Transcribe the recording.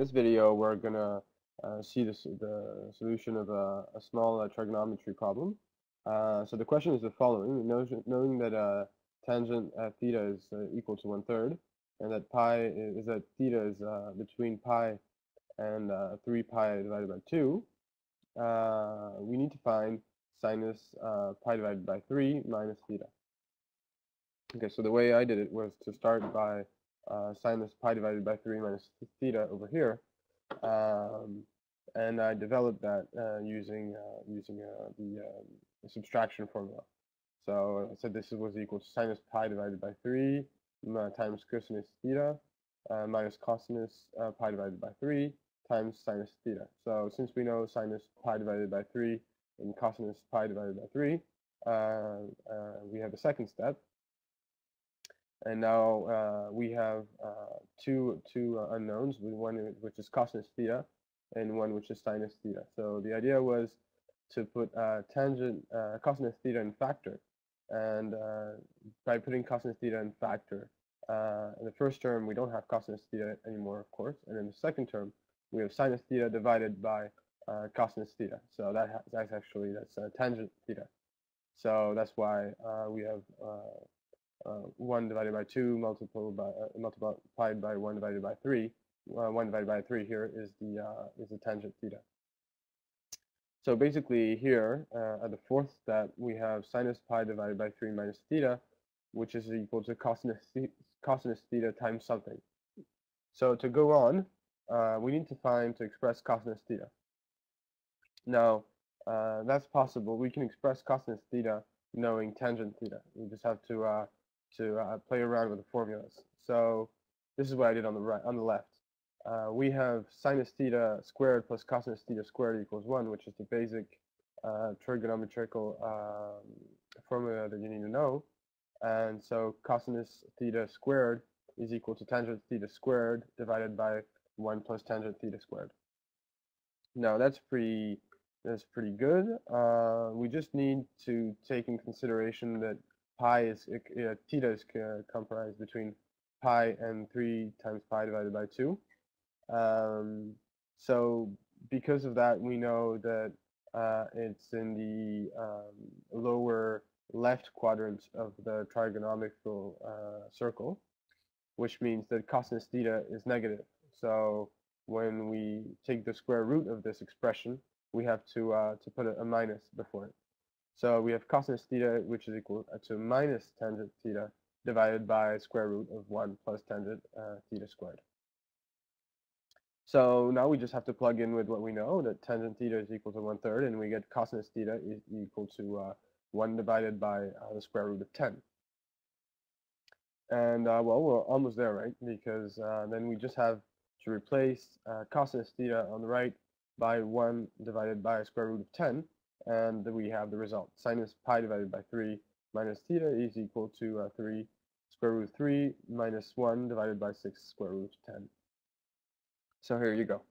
this video, we're going to uh, see the solution of a, a small uh, trigonometry problem. Uh, so the question is the following. Knowing that uh, tangent theta is uh, equal to one-third, and that pi is, is that theta is uh, between pi and 3 pi divided by 2, we need to find sinus pi divided by 3 minus theta. Okay, so the way I did it was to start by uh, sinus pi divided by 3 minus theta over here. Um, and I developed that uh, using uh, using uh, the, um, subtraction formula. So I said this was equal to sinus pi divided by 3 times cosinus theta uh, minus cosinus uh, pi divided by 3 times sinus theta. So since we know sinus pi divided by 3 and cosinus pi divided by 3, we have a second step and now uh, we have uh, two two uh, unknowns, one which is cosinus theta and one which is sinus theta. So the idea was to put uh, tangent uh, cosinus theta in factor, and uh, by putting cosinus theta in factor, in the first term we don't have cosinus theta anymore, of course, and in the second term we have sinus theta divided by cosinus theta. So that that's actually that's tangent theta. So that's why we have uh, 1 divided by 2 multiplied by, uh, multiplied by 1 divided by 3. Uh, 1 divided by 3 here is the, is the tangent theta. So basically here, uh, at the fourth step, we have sinus pi divided by 3 minus theta, which is equal to cosinus, cosinus theta times something. So to go on, uh, we need to find to express cosinus theta. Now, uh, that's possible. We can express cosinus theta knowing tangent theta. We just have to to uh, play around with the formulas. So this is what I did on the right, on the left. Uh, we have sinus theta squared plus cosinus theta squared equals 1, which is the basic uh, trigonometrical um, formula that you need to know. And so cosinus theta squared is equal to tangent theta squared divided by 1 plus tangent theta squared. Now that's pretty that's pretty good. Uh, we just need to take in consideration that pi is, uh, theta is uh, comprised between pi and 3 times pi divided by 2. Um, so because of that, we know that uh, it's in the um, lower left quadrant of the trigonometrical uh, circle, which means that cosinus theta is negative. So when we take the square root of this expression, we have to uh, to put a, a minus before it. So we have cosinus theta, which is equal to minus tangent theta divided by square root of 1 plus tangent uh, theta squared. So now we just have to plug in with what we know, that tangent theta is equal to 1 third, and we get cosinus theta is equal to uh, 1 divided by uh, the square root of 10. And uh, well, we're almost there, right? Because uh, then we just have to replace uh, cosinus theta on the right by 1 divided by square root of 10, and we have the result. Sinus pi divided by 3 minus theta is equal to uh, 3 square root 3 minus 1 divided by 6 square root 10. So here you go.